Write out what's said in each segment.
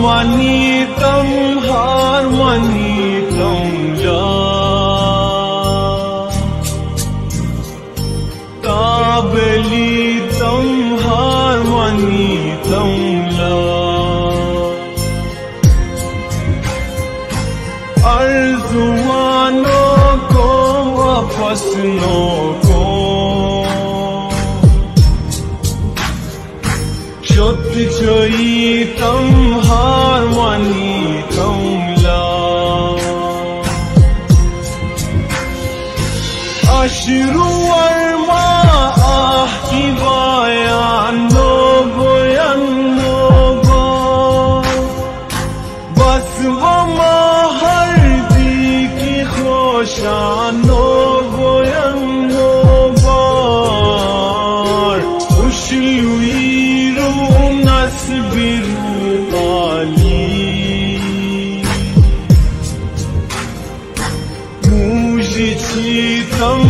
harmonitum harmonitum la tabelitum harmonitum la arzuano ko apasno ko. Chot choi tam شروع آهی بایا نو نوبا بس و ما هر دیکی خوشا نوبویا نوبار اشلوی رو نسبی رو مالی موجی چیتم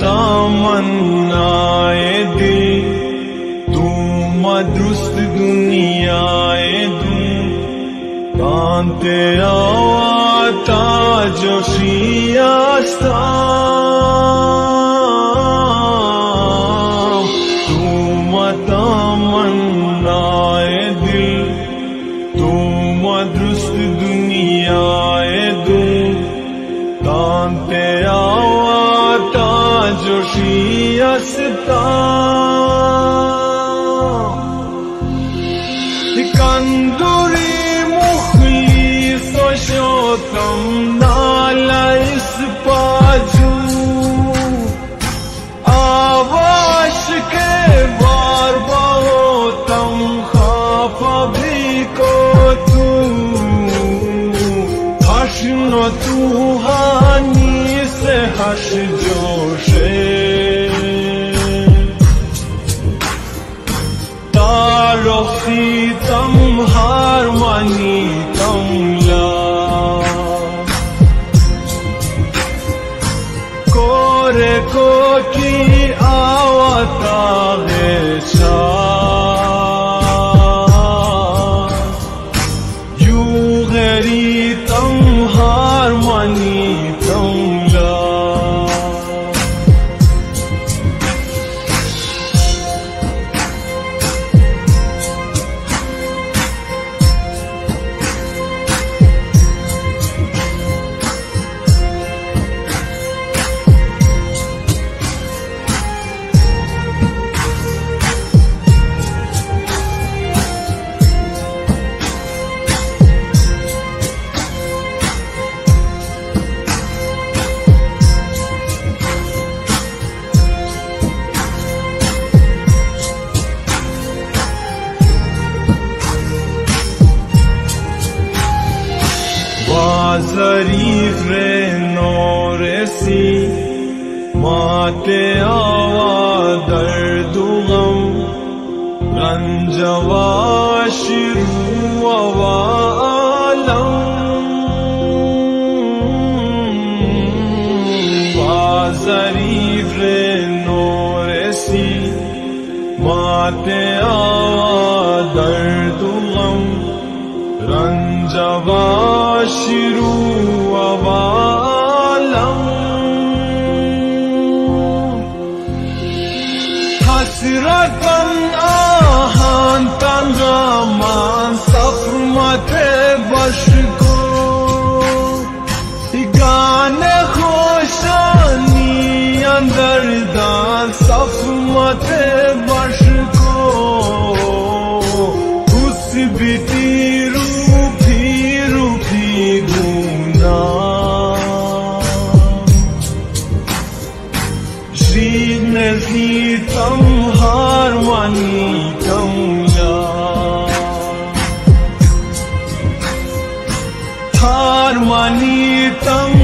तमन्नाए दिल तू मदुस्त दुनियाए दू कांते आवाता जोशियास्ता। तू मता मतमन्नाए दिल तू मदुस्त दुनियाए दूँ कांते आवाता avata joshiyasta Kanduri mukhlis shotam nala ispaju आवाश ीतं हरमनीतम् Bazarif re noresi Mate ava dardu gam Ranjava shiru ava alam Bazarif re noresi Mate ava dardu gam رنجوا شروع Bırakın ahan tangaman Safmate başko. Gane hoşani andardan Safmate başko. Kusi खारमणीतम्